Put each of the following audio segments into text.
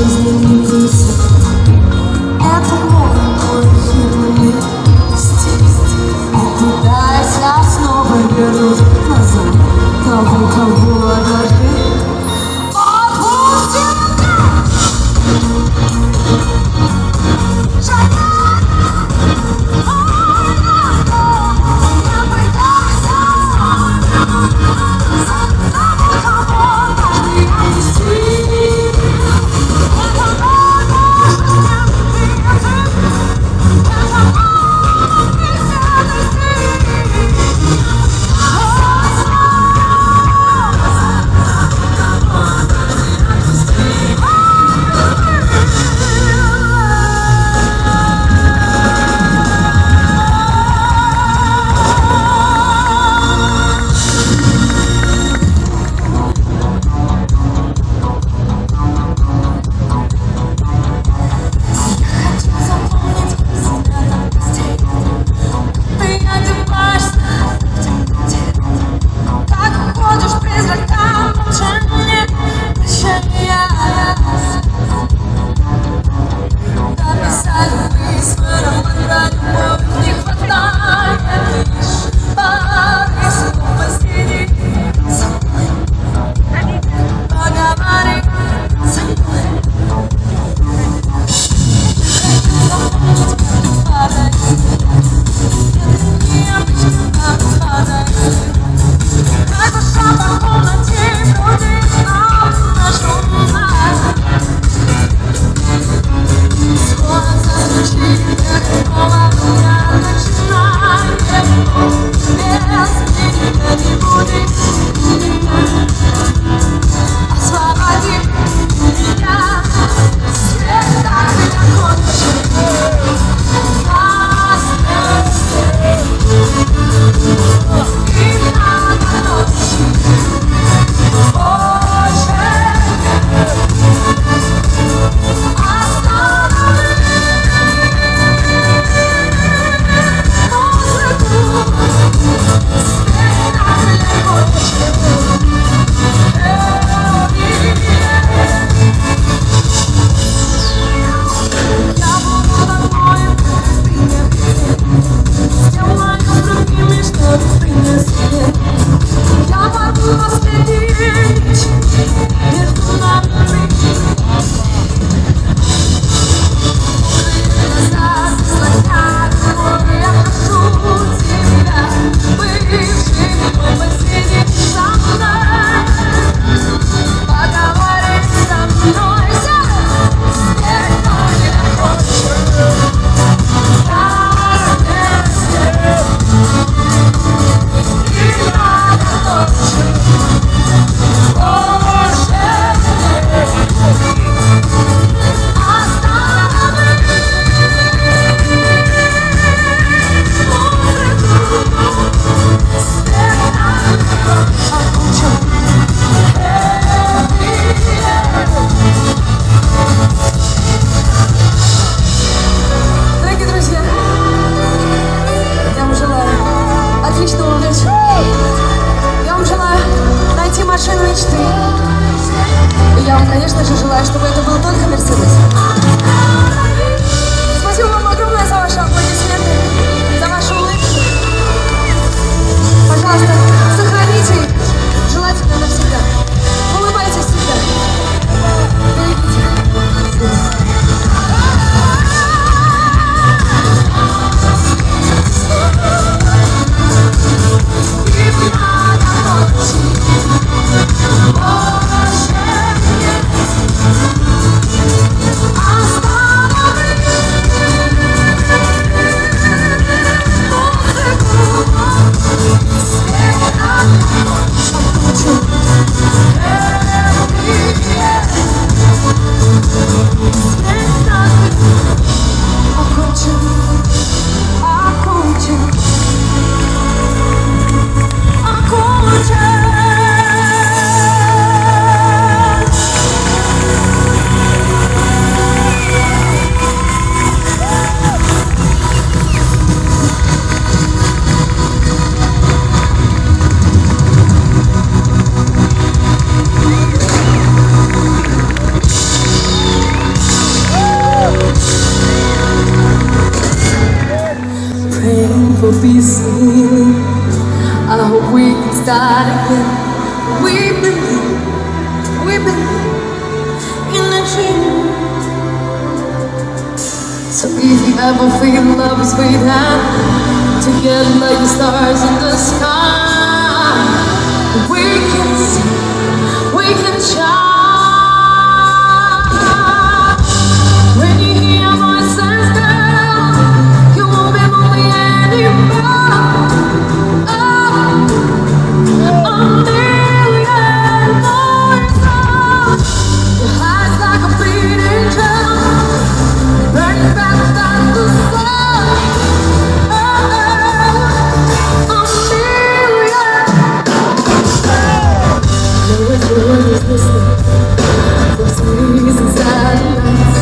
Jesus. конечно же, желаю, чтобы это был только Мерседес. will be seen. I hope we can start again. We believe, we believe in a dream. So if you ever feel love is way down, together like the stars in the sky, we can see, we can shine. silence.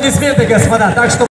аплодисменты, господа. Так что